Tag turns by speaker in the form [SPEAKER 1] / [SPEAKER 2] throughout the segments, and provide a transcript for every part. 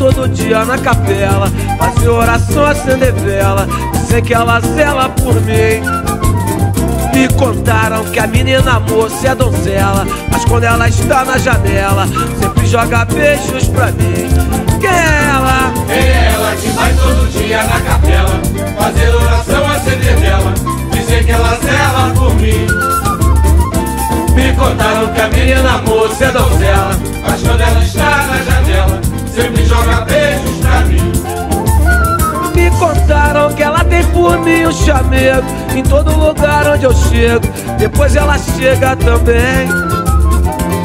[SPEAKER 1] todo dia na capela Fazer oração, acender vela Sei que ela zela por mim. Me contaram que a menina moça é donzela Mas quando ela está na janela Sempre joga beijos pra mim. Quem é ela?
[SPEAKER 2] É ela que vai todo dia na capela Fazer oração, acender vela Dizer que ela zela por mim? Me contaram que a menina moça é donzela Mas quando ela está na janela
[SPEAKER 1] um chamego Em todo lugar onde eu chego Depois ela chega também.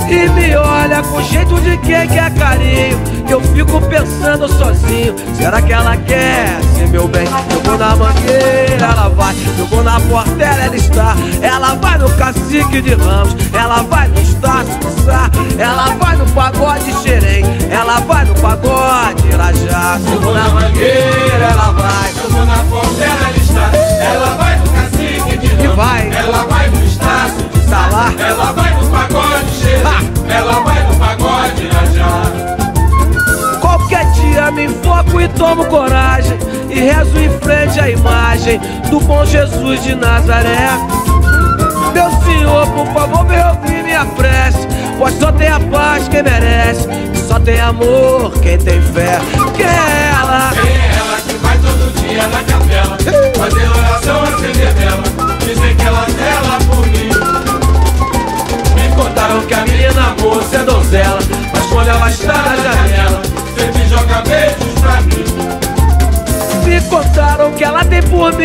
[SPEAKER 1] E me olha com jeito de quem quer carinho Eu fico pensando sozinho. Será que ela quer ser meu bem? Eu vou na mangueira, ela vai. Eu vou na portela, ela está. Ela vai no cacique de ramos Ela vai no estácio de sá. Ela vai no pagode xerém Ela vai no pagode irajá
[SPEAKER 2] Eu vou na mangueira, ela vai. Eu vou na portela,
[SPEAKER 1] e tomo coragem E rezo em frente à imagem Do bom Jesus de Nazaré. Meu Senhor, por favor, vem ouvir minha prece Pois só tem a paz quem merece só tem amor quem tem fé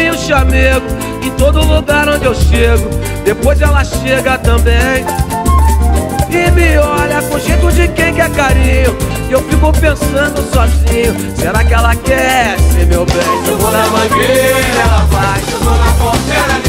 [SPEAKER 1] um chamego Em todo lugar onde eu chego Depois ela chega também E me olha com jeito de quem quer carinho E eu fico pensando sozinho Será que ela quer ser meu bem?
[SPEAKER 2] Eu vou na mangueira, ela vai Eu vou na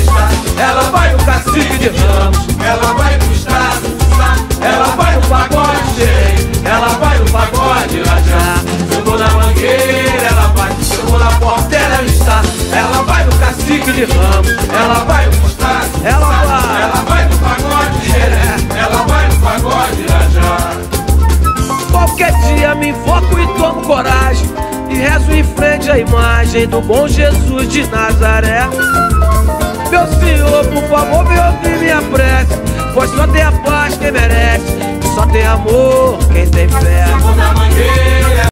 [SPEAKER 1] Qualquer dia me invoco e tomo coragem e rezo em frente à imagem do bom Jesus de Nazaré. Meu Senhor, por favor, vem ouvir minha prece. Pois só tem a paz quem merece, só tem amor quem tem fé.